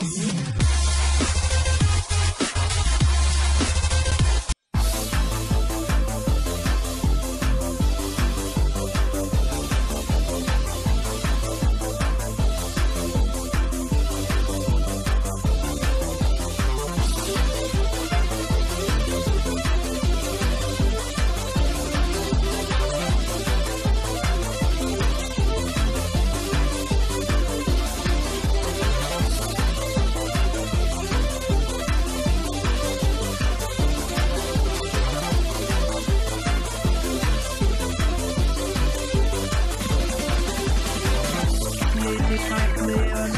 Yeah. To live.